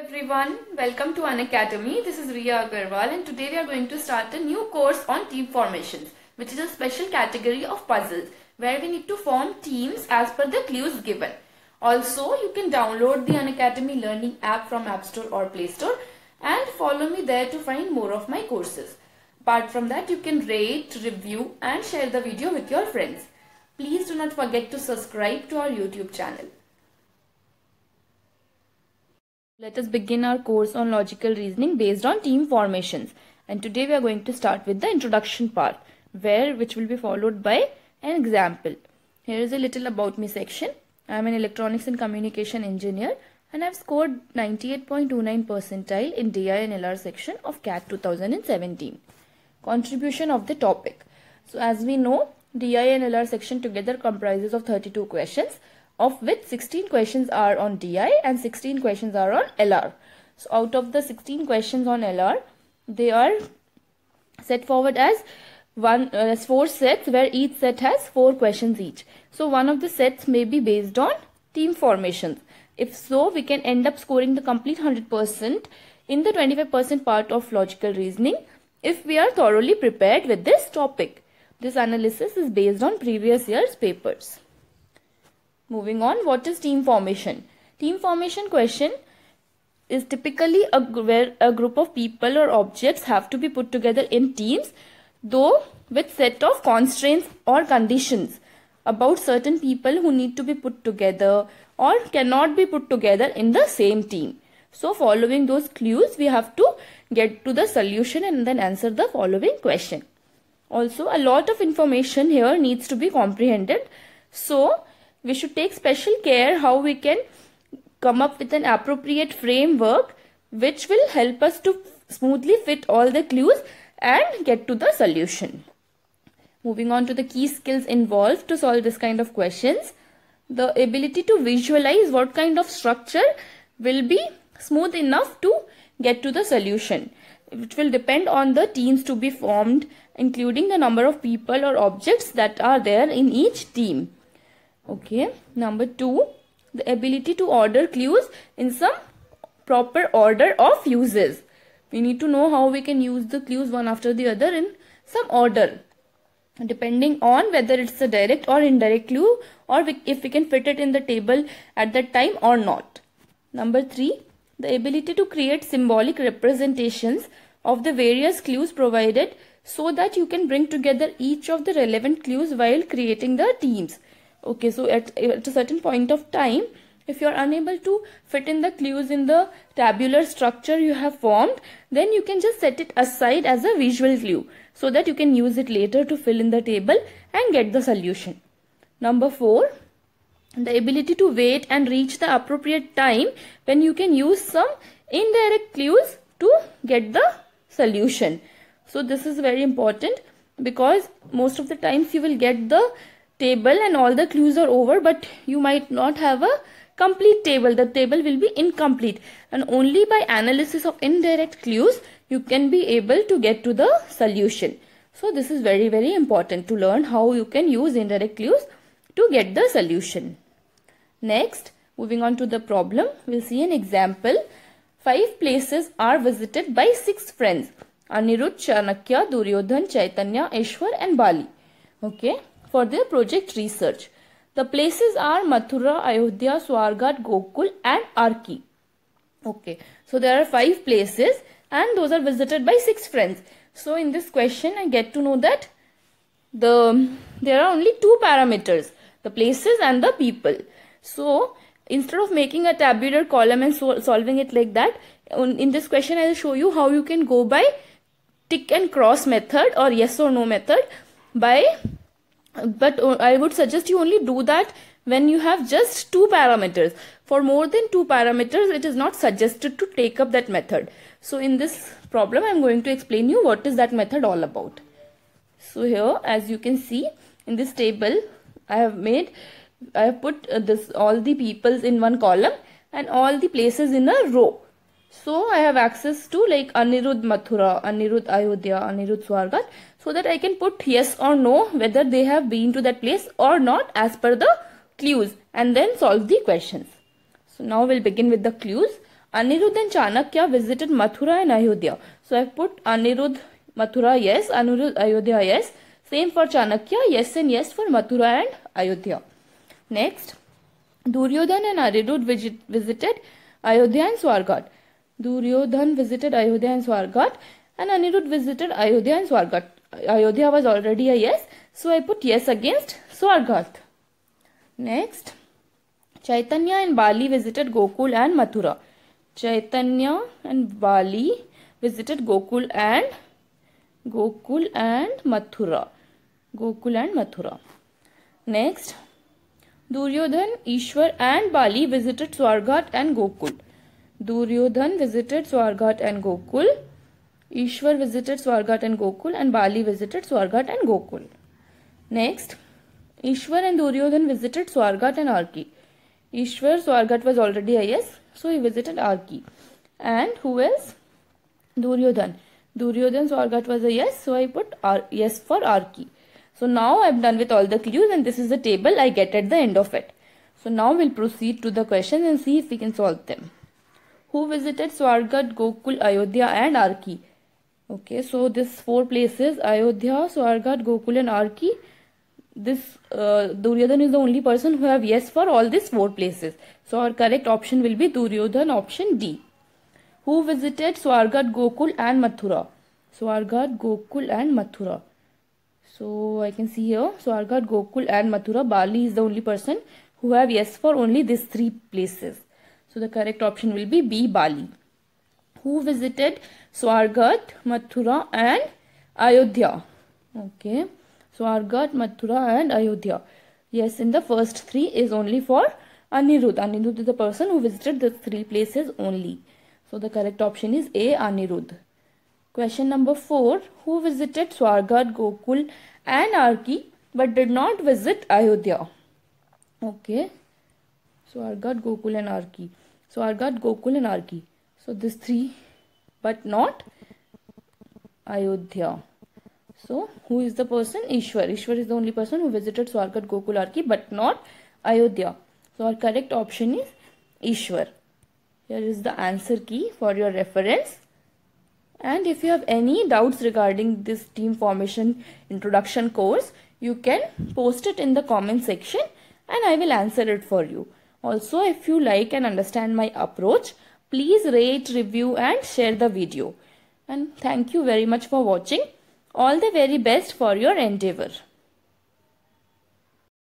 everyone, welcome to Unacademy. This is Riya Agarwal and today we are going to start a new course on team formations which is a special category of puzzles where we need to form teams as per the clues given. Also, you can download the Unacademy learning app from App Store or Play Store and follow me there to find more of my courses. Apart from that, you can rate, review and share the video with your friends. Please do not forget to subscribe to our YouTube channel. Let us begin our course on logical reasoning based on team formations. And today we are going to start with the introduction part, where which will be followed by an example. Here is a little about me section. I am an electronics and communication engineer and I have scored 98.29 percentile in DI and LR section of CAT 2017. Contribution of the topic. So as we know, DI and LR section together comprises of 32 questions of which 16 questions are on DI and 16 questions are on LR. So out of the 16 questions on LR, they are set forward as one uh, as four sets where each set has four questions each. So one of the sets may be based on team formations. If so, we can end up scoring the complete 100% in the 25% part of logical reasoning if we are thoroughly prepared with this topic. This analysis is based on previous year's papers. Moving on, what is team formation? Team formation question is typically a, where a group of people or objects have to be put together in teams, though with set of constraints or conditions about certain people who need to be put together or cannot be put together in the same team. So following those clues, we have to get to the solution and then answer the following question. Also, a lot of information here needs to be comprehended. So, we should take special care how we can come up with an appropriate framework which will help us to smoothly fit all the clues and get to the solution. Moving on to the key skills involved to solve this kind of questions. The ability to visualize what kind of structure will be smooth enough to get to the solution. It will depend on the teams to be formed including the number of people or objects that are there in each team okay number two the ability to order clues in some proper order of uses. We need to know how we can use the clues one after the other in some order depending on whether it's a direct or indirect clue or if we can fit it in the table at that time or not. Number three the ability to create symbolic representations of the various clues provided so that you can bring together each of the relevant clues while creating the teams okay so at, at a certain point of time if you are unable to fit in the clues in the tabular structure you have formed then you can just set it aside as a visual clue so that you can use it later to fill in the table and get the solution. Number 4 the ability to wait and reach the appropriate time when you can use some indirect clues to get the solution. So this is very important because most of the times you will get the table and all the clues are over but you might not have a complete table. The table will be incomplete. And only by analysis of indirect clues you can be able to get to the solution. So this is very very important to learn how you can use indirect clues to get the solution. Next moving on to the problem we'll see an example. Five places are visited by six friends. Anirudh chanakya duryodhan chaitanya ishwar and bali. Okay for their project research. The places are Mathura, Ayodhya, Swargat, Gokul and Arki. Okay, so there are five places and those are visited by six friends. So in this question I get to know that the there are only two parameters, the places and the people. So instead of making a tabular column and so solving it like that, in this question I will show you how you can go by tick and cross method or yes or no method by but uh, I would suggest you only do that when you have just two parameters. For more than two parameters, it is not suggested to take up that method. So in this problem, I am going to explain you what is that method all about. So here, as you can see in this table, I have made, I have put uh, this all the peoples in one column and all the places in a row. So I have access to like Anirudh Mathura, Anirudh Ayodhya, Anirudh Swargat so that I can put yes or no whether they have been to that place or not as per the clues and then solve the questions. So now we'll begin with the clues. Anirudh and Chanakya visited Mathura and Ayodhya. So I've put Anirudh, Mathura, yes. Anirudh, Ayodhya, yes. Same for Chanakya, yes and yes for Mathura and Ayodhya. Next, Duryodhan and Anirudh visited Ayodhya and Swargat. Duryodhan visited Ayodhya and Swargat and Anirudh visited Ayodhya and Swargat. Ayodhya was already a yes, so I put yes against Swargat. Next, Chaitanya and Bali visited Gokul and Mathura. Chaitanya and Bali visited Gokul and Gokul and Mathura. Gokul and Mathura. Next, Duryodhan, Ishwar and Bali visited Swargat and Gokul. Duryodhan visited Swargat and Gokul. Ishwar visited Swargat and Gokul and Bali visited Swargat and Gokul. Next, Ishwar and Duryodhan visited Swargat and Arki. Ishwar, Swargat was already a yes, so he visited Arki. And who else? Duryodhan. Duryodhan, Swargat was a yes, so I put R yes for Arki. So now I'm done with all the clues and this is the table I get at the end of it. So now we'll proceed to the questions and see if we can solve them. Who visited Swargat, Gokul, Ayodhya and Arki? Okay, so this four places Ayodhya, Swargat, Gokul and Arki. This uh, Duryodhan is the only person who have yes for all these four places. So our correct option will be Duryodhan option D. Who visited Swargat, Gokul and Mathura? Swargat, Gokul and Mathura. So I can see here Swargat, Gokul and Mathura. Bali is the only person who have yes for only these three places. So the correct option will be B. Bali. Who visited Swargat, Mathura and Ayodhya? Okay. Swargat, Mathura and Ayodhya. Yes, in the first three is only for Anirudh. Anirudh is the person who visited the three places only. So the correct option is A. Anirudh. Question number 4. Who visited Swargat, Gokul and Arki but did not visit Ayodhya? Okay. Swargat, Gokul and Arki. So Swargat, Gokul and Arki. So this three but not Ayodhya. So who is the person? Ishwar. Ishwar is the only person who visited Swargat, Gokul, Arki but not Ayodhya. So our correct option is Ishwar. Here is the answer key for your reference. And if you have any doubts regarding this team formation introduction course, you can post it in the comment section and I will answer it for you. Also, if you like and understand my approach, please rate, review and share the video. And thank you very much for watching. All the very best for your endeavor.